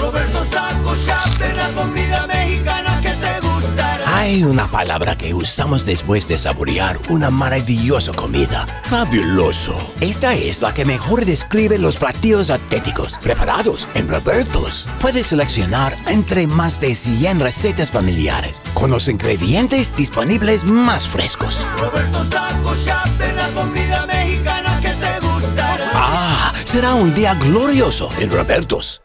Roberto Taco Shop de la comida mexicana que te gustará. Hay una palabra que usamos después de saborear una maravillosa comida. Fabuloso. Esta es la que mejor describe los platillos atléticos preparados en Robertos. Puedes seleccionar entre más de 100 recetas familiares con los ingredientes disponibles más frescos. Roberto Taco Shop de la comida mexicana que te gustará. Ah, será un día glorioso en Robertos.